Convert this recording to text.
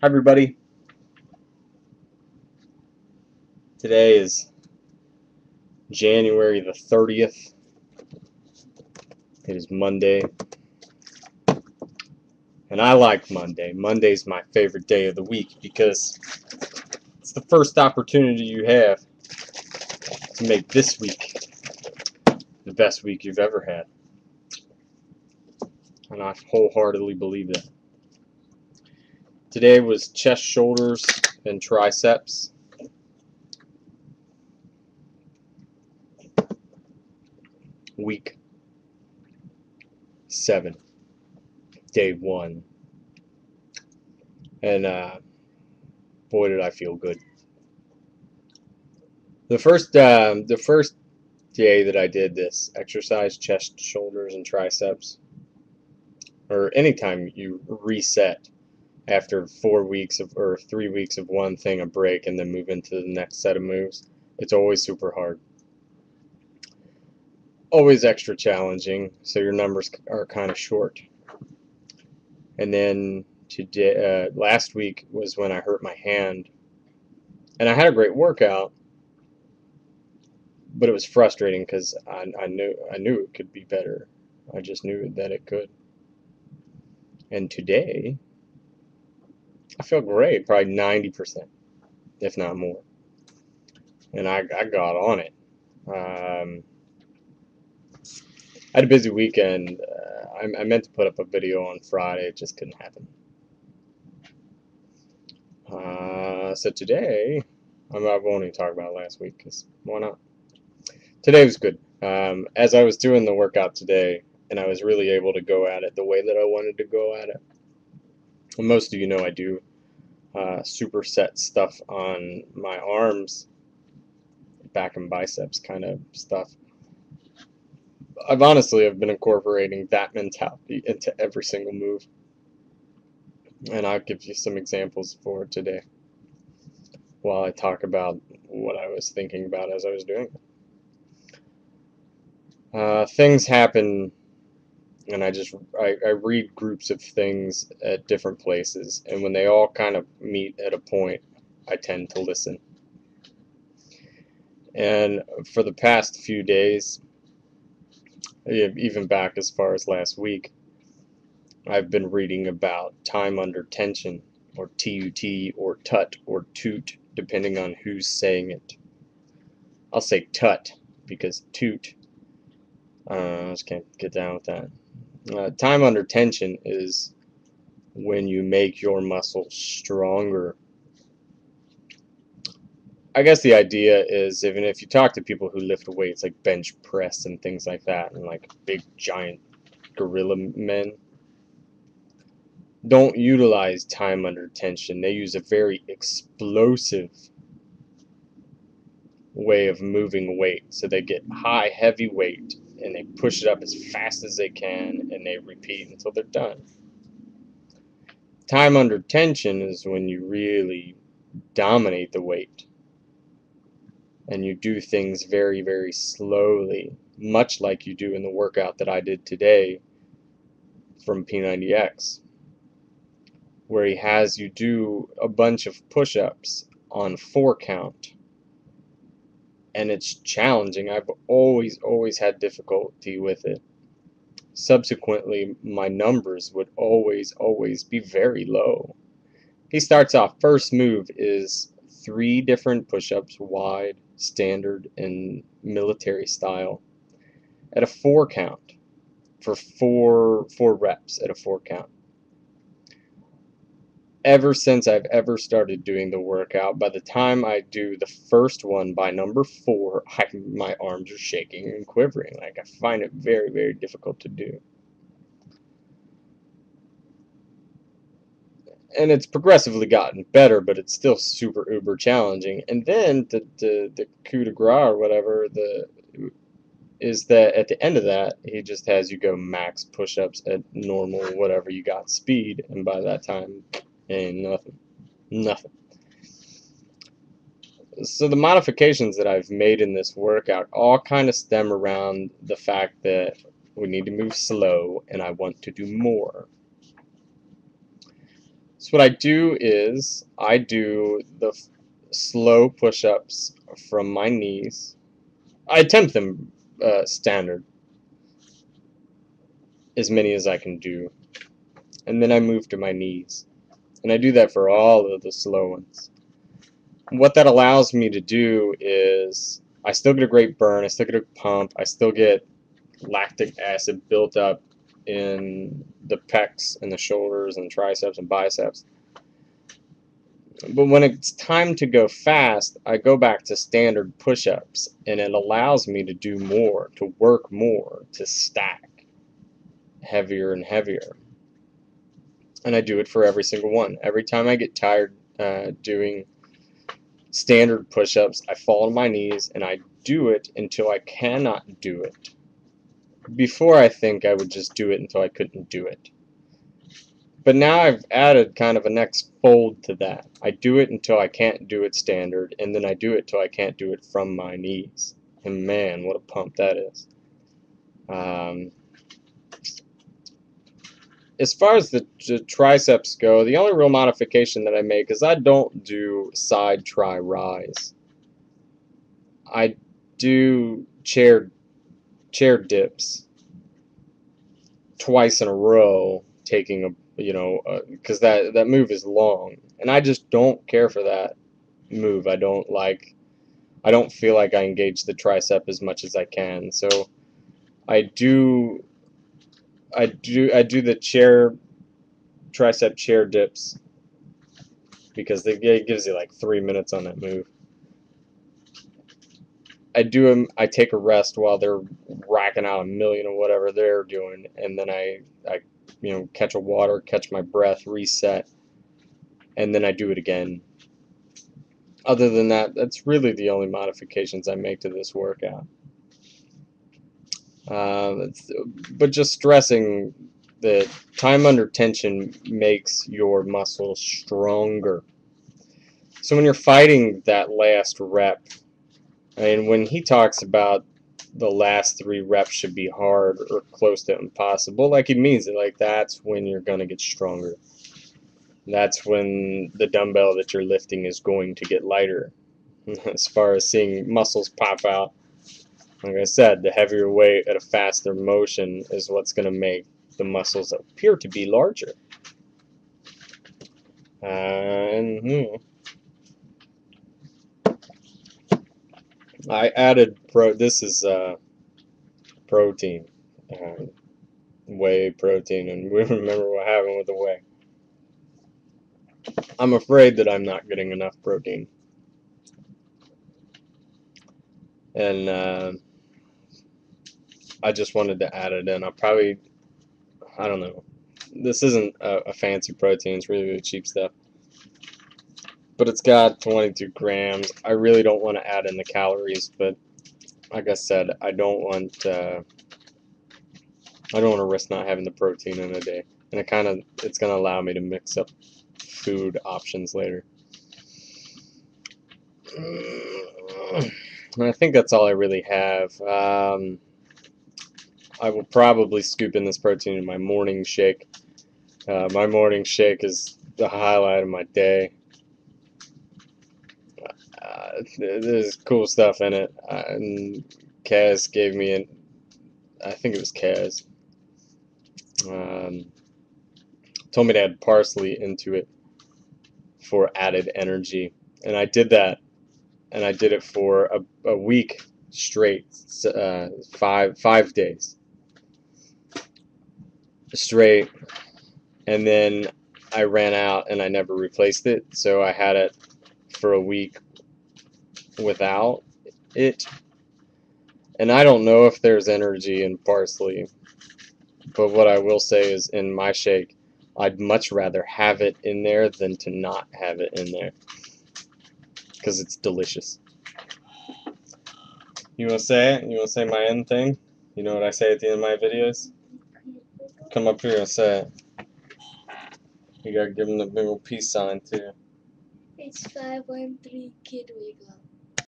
Hi everybody. Today is January the 30th. It is Monday. And I like Monday. Monday's my favorite day of the week because it's the first opportunity you have to make this week the best week you've ever had. And I wholeheartedly believe that. Today was chest, shoulders, and triceps. Week seven, day one. And uh, boy, did I feel good. The first, um, the first day that I did this exercise, chest, shoulders, and triceps, or anytime you reset after four weeks of or three weeks of one thing a break and then move into the next set of moves it's always super hard. Always extra challenging so your numbers are kind of short. And then today uh, last week was when I hurt my hand. And I had a great workout but it was frustrating because I, I knew I knew it could be better. I just knew that it could. And today I feel great, probably 90%, if not more. And I, I got on it. Um, I had a busy weekend. Uh, I, I meant to put up a video on Friday, it just couldn't happen. Uh, so today, I won't even talk about last week, because why not? Today was good. Um, as I was doing the workout today, and I was really able to go at it the way that I wanted to go at it. most of you know I do uh, superset stuff on my arms, back and biceps kind of stuff. I've honestly I've been incorporating that mentality into every single move. And I'll give you some examples for today while I talk about what I was thinking about as I was doing it. Uh, things happen and I just I, I read groups of things at different places and when they all kind of meet at a point I tend to listen. And for the past few days even back as far as last week I've been reading about time under tension or TUT or tut or toot depending on who's saying it. I'll say tut because toot uh, I just can't get down with that uh, time under tension is when you make your muscles stronger. I guess the idea is even if you talk to people who lift weights like bench press and things like that and like big giant gorilla men don't utilize time under tension. They use a very explosive way of moving weight. So they get high heavy weight and they push it up as fast as they can and they repeat until they're done. Time under tension is when you really dominate the weight and you do things very, very slowly, much like you do in the workout that I did today from P90X, where he has you do a bunch of push ups on four count and it's challenging. I've always, always had difficulty with it. Subsequently, my numbers would always, always be very low. He starts off, first move is three different push-ups, wide, standard, and military style, at a four count, for four, four reps at a four count ever since I've ever started doing the workout, by the time I do the first one by number four, I, my arms are shaking and quivering. Like I find it very, very difficult to do. And it's progressively gotten better, but it's still super uber challenging. And then the the, the coup de grace or whatever the is that at the end of that he just has you go max push-ups at normal whatever you got speed, and by that time Ain't nothing. Nothing. So the modifications that I've made in this workout all kind of stem around the fact that we need to move slow and I want to do more. So what I do is I do the slow push-ups from my knees. I attempt them uh, standard, as many as I can do, and then I move to my knees, and I do that for all of the slow ones. What that allows me to do is I still get a great burn, I still get a pump, I still get lactic acid built up in the pecs and the shoulders and triceps and biceps. But when it's time to go fast, I go back to standard push-ups and it allows me to do more, to work more, to stack heavier and heavier. And I do it for every single one. Every time I get tired uh, doing standard push-ups, I fall on my knees and I do it until I cannot do it before I think I would just do it until I couldn't do it. But now I've added kind of a next fold to that. I do it until I can't do it standard, and then I do it till I can't do it from my knees. And man, what a pump that is. Um, as far as the, the, triceps go, the only real modification that I make is I don't do side tri rise. I do chair chair dips twice in a row, taking a you know because uh, that that move is long, and I just don't care for that move. I don't like. I don't feel like I engage the tricep as much as I can. So I do I do I do the chair tricep chair dips because they, it gives you like three minutes on that move. I do them. I take a rest while they're racking out a million or whatever they're doing, and then I, I, you know, catch a water, catch my breath, reset, and then I do it again. Other than that, that's really the only modifications I make to this workout. Uh, but just stressing that time under tension makes your muscles stronger. So when you're fighting that last rep, and when he talks about the last three reps should be hard or close to impossible, like he means it. Like that's when you're gonna get stronger. That's when the dumbbell that you're lifting is going to get lighter. As far as seeing muscles pop out, like I said, the heavier weight at a faster motion is what's going to make the muscles appear to be larger. And hmm, I added pro. This is uh, protein, uh, whey protein, and we remember what happened with the whey. I'm afraid that I'm not getting enough protein, and uh, I just wanted to add it in. I probably, I don't know. This isn't a, a fancy protein. It's really really cheap stuff but it's got 22 grams. I really don't want to add in the calories, but like I said, I don't want uh, I don't want to risk not having the protein in a day, and it kind of it's gonna allow me to mix up food options later. And I think that's all I really have. Um, I will probably scoop in this protein in my morning shake. Uh, my morning shake is the highlight of my day there's cool stuff in it. Uh, and Kaz gave me an, I think it was Kaz, um, told me to add parsley into it for added energy. And I did that, and I did it for a, a week straight, uh, five five days straight, and then I ran out and I never replaced it, so I had it for a week without it. And I don't know if there's energy in parsley, but what I will say is in my shake, I'd much rather have it in there than to not have it in there. Because it's delicious. You want to say it? You want to say my end thing? You know what I say at the end of my videos? Come up here and say. You gotta give him the big old peace sign too. It's 513 Kid Wiggle.